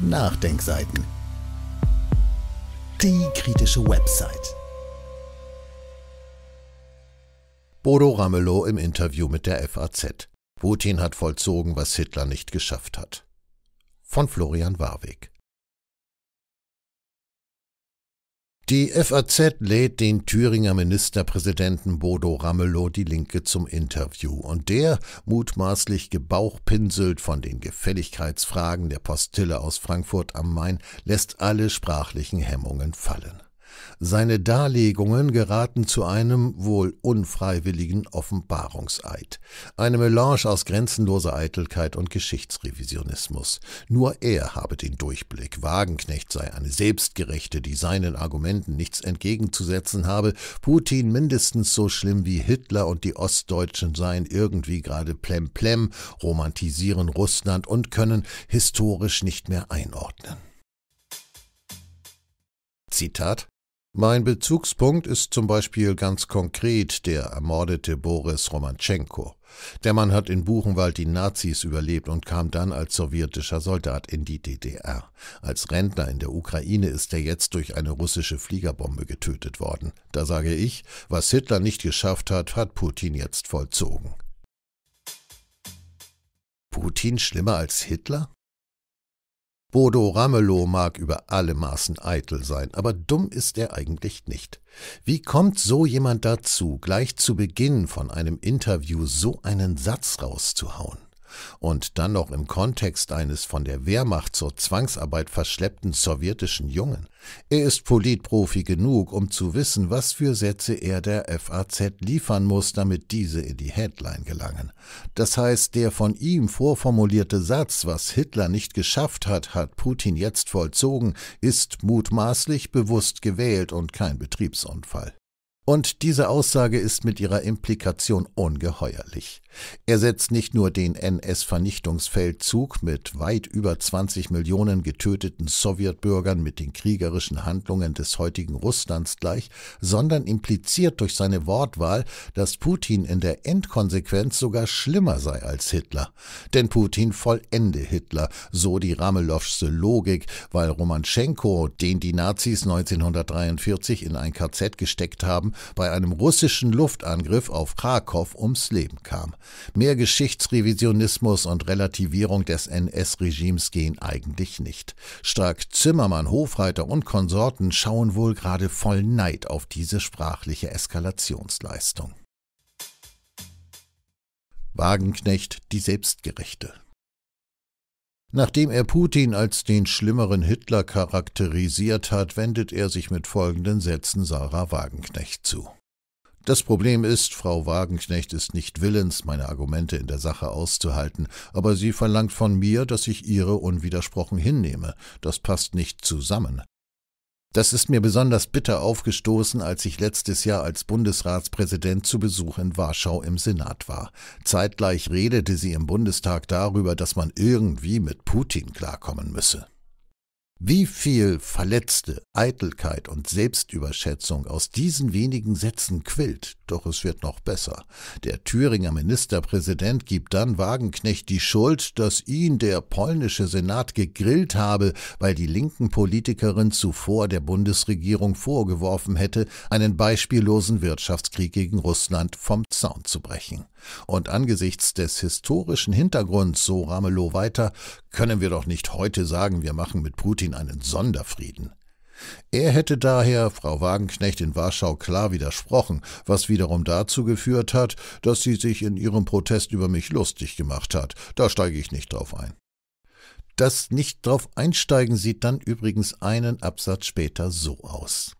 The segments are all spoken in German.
Nachdenkseiten. Die kritische Website. Bodo Ramelow im Interview mit der FAZ. Putin hat vollzogen, was Hitler nicht geschafft hat. Von Florian Warweg. Die FAZ lädt den Thüringer Ministerpräsidenten Bodo Ramelow die Linke zum Interview und der, mutmaßlich gebauchpinselt von den Gefälligkeitsfragen der Postille aus Frankfurt am Main, lässt alle sprachlichen Hemmungen fallen. Seine Darlegungen geraten zu einem wohl unfreiwilligen Offenbarungseid, eine Melange aus grenzenloser Eitelkeit und Geschichtsrevisionismus. Nur er habe den Durchblick, Wagenknecht sei eine Selbstgerechte, die seinen Argumenten nichts entgegenzusetzen habe, Putin mindestens so schlimm wie Hitler und die Ostdeutschen seien irgendwie gerade plemplem, romantisieren Russland und können historisch nicht mehr einordnen. Zitat mein Bezugspunkt ist zum Beispiel ganz konkret der ermordete Boris Romantschenko. Der Mann hat in Buchenwald die Nazis überlebt und kam dann als sowjetischer Soldat in die DDR. Als Rentner in der Ukraine ist er jetzt durch eine russische Fliegerbombe getötet worden. Da sage ich, was Hitler nicht geschafft hat, hat Putin jetzt vollzogen. Putin schlimmer als Hitler? Bodo Ramelow mag über alle Maßen eitel sein, aber dumm ist er eigentlich nicht. Wie kommt so jemand dazu, gleich zu Beginn von einem Interview so einen Satz rauszuhauen? Und dann noch im Kontext eines von der Wehrmacht zur Zwangsarbeit verschleppten sowjetischen Jungen. Er ist Politprofi genug, um zu wissen, was für Sätze er der FAZ liefern muss, damit diese in die Headline gelangen. Das heißt, der von ihm vorformulierte Satz, was Hitler nicht geschafft hat, hat Putin jetzt vollzogen, ist mutmaßlich bewusst gewählt und kein Betriebsunfall. Und diese Aussage ist mit ihrer Implikation ungeheuerlich. Er setzt nicht nur den NS-Vernichtungsfeldzug mit weit über 20 Millionen getöteten Sowjetbürgern mit den kriegerischen Handlungen des heutigen Russlands gleich, sondern impliziert durch seine Wortwahl, dass Putin in der Endkonsequenz sogar schlimmer sei als Hitler. Denn Putin vollende Hitler, so die Ramelowsche Logik, weil Romanschenko, den die Nazis 1943 in ein KZ gesteckt haben, bei einem russischen Luftangriff auf Krakow ums Leben kam. Mehr Geschichtsrevisionismus und Relativierung des NS-Regimes gehen eigentlich nicht. Stark Zimmermann, Hofreiter und Konsorten schauen wohl gerade voll Neid auf diese sprachliche Eskalationsleistung. Wagenknecht die Selbstgerechte. Nachdem er Putin als den schlimmeren Hitler charakterisiert hat, wendet er sich mit folgenden Sätzen Sarah Wagenknecht zu. Das Problem ist, Frau Wagenknecht ist nicht willens, meine Argumente in der Sache auszuhalten, aber sie verlangt von mir, dass ich ihre unwidersprochen hinnehme. Das passt nicht zusammen. Das ist mir besonders bitter aufgestoßen, als ich letztes Jahr als Bundesratspräsident zu Besuch in Warschau im Senat war. Zeitgleich redete sie im Bundestag darüber, dass man irgendwie mit Putin klarkommen müsse. Wie viel verletzte Eitelkeit und Selbstüberschätzung aus diesen wenigen Sätzen quillt, doch es wird noch besser. Der Thüringer Ministerpräsident gibt dann Wagenknecht die Schuld, dass ihn der polnische Senat gegrillt habe, weil die linken Politikerin zuvor der Bundesregierung vorgeworfen hätte, einen beispiellosen Wirtschaftskrieg gegen Russland vom Zaun zu brechen. Und angesichts des historischen Hintergrunds, so Ramelow weiter, können wir doch nicht heute sagen, wir machen mit Putin einen Sonderfrieden. Er hätte daher Frau Wagenknecht in Warschau klar widersprochen, was wiederum dazu geführt hat, dass sie sich in ihrem Protest über mich lustig gemacht hat. Da steige ich nicht drauf ein. Das nicht drauf einsteigen sieht dann übrigens einen Absatz später so aus.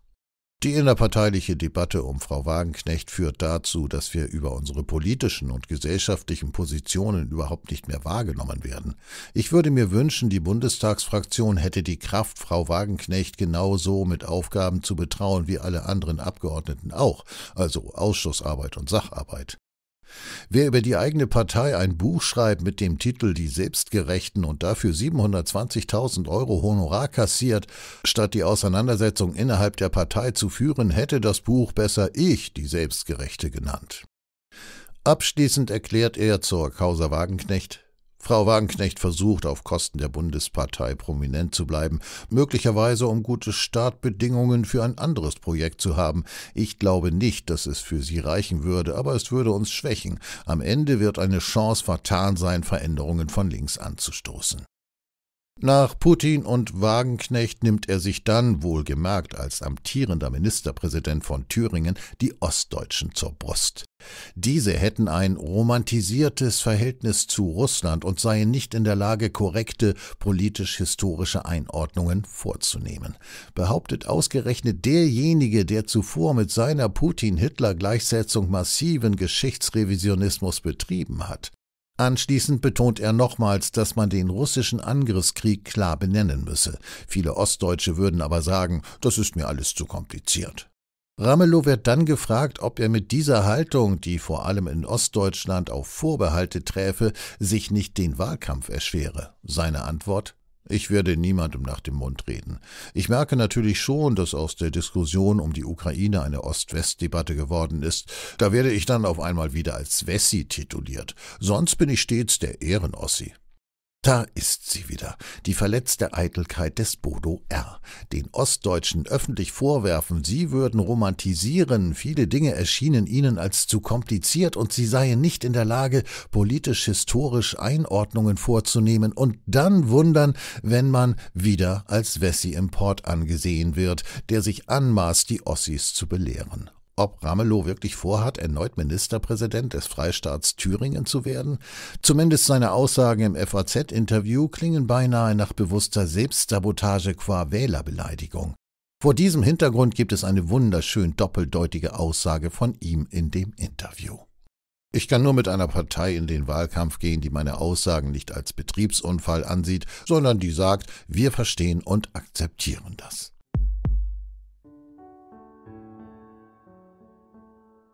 Die innerparteiliche Debatte um Frau Wagenknecht führt dazu, dass wir über unsere politischen und gesellschaftlichen Positionen überhaupt nicht mehr wahrgenommen werden. Ich würde mir wünschen, die Bundestagsfraktion hätte die Kraft, Frau Wagenknecht genauso mit Aufgaben zu betrauen wie alle anderen Abgeordneten auch, also Ausschussarbeit und Sacharbeit. Wer über die eigene Partei ein Buch schreibt mit dem Titel Die Selbstgerechten und dafür 720.000 Euro Honorar kassiert, statt die Auseinandersetzung innerhalb der Partei zu führen, hätte das Buch besser Ich, die Selbstgerechte genannt. Abschließend erklärt er zur Causa Wagenknecht, Frau Wagenknecht versucht, auf Kosten der Bundespartei prominent zu bleiben, möglicherweise um gute Startbedingungen für ein anderes Projekt zu haben. Ich glaube nicht, dass es für sie reichen würde, aber es würde uns schwächen. Am Ende wird eine Chance vertan sein, Veränderungen von links anzustoßen. Nach Putin und Wagenknecht nimmt er sich dann, wohlgemerkt als amtierender Ministerpräsident von Thüringen, die Ostdeutschen zur Brust. Diese hätten ein romantisiertes Verhältnis zu Russland und seien nicht in der Lage, korrekte politisch-historische Einordnungen vorzunehmen. Behauptet ausgerechnet derjenige, der zuvor mit seiner Putin-Hitler-Gleichsetzung massiven Geschichtsrevisionismus betrieben hat. Anschließend betont er nochmals, dass man den russischen Angriffskrieg klar benennen müsse. Viele Ostdeutsche würden aber sagen, das ist mir alles zu kompliziert. Ramelow wird dann gefragt, ob er mit dieser Haltung, die vor allem in Ostdeutschland auf Vorbehalte träfe, sich nicht den Wahlkampf erschwere. Seine Antwort ich werde niemandem nach dem Mund reden. Ich merke natürlich schon, dass aus der Diskussion um die Ukraine eine Ost-West-Debatte geworden ist. Da werde ich dann auf einmal wieder als Wessi tituliert. Sonst bin ich stets der Ehrenossi. Da ist sie wieder, die verletzte Eitelkeit des Bodo R. Den Ostdeutschen öffentlich vorwerfen, sie würden romantisieren, viele Dinge erschienen ihnen als zu kompliziert und sie seien nicht in der Lage, politisch-historisch Einordnungen vorzunehmen und dann wundern, wenn man wieder als Wessi-Import angesehen wird, der sich anmaßt, die Ossis zu belehren. Ob Ramelow wirklich vorhat, erneut Ministerpräsident des Freistaats Thüringen zu werden? Zumindest seine Aussagen im FAZ-Interview klingen beinahe nach bewusster Selbstsabotage qua Wählerbeleidigung. Vor diesem Hintergrund gibt es eine wunderschön doppeldeutige Aussage von ihm in dem Interview. Ich kann nur mit einer Partei in den Wahlkampf gehen, die meine Aussagen nicht als Betriebsunfall ansieht, sondern die sagt, wir verstehen und akzeptieren das.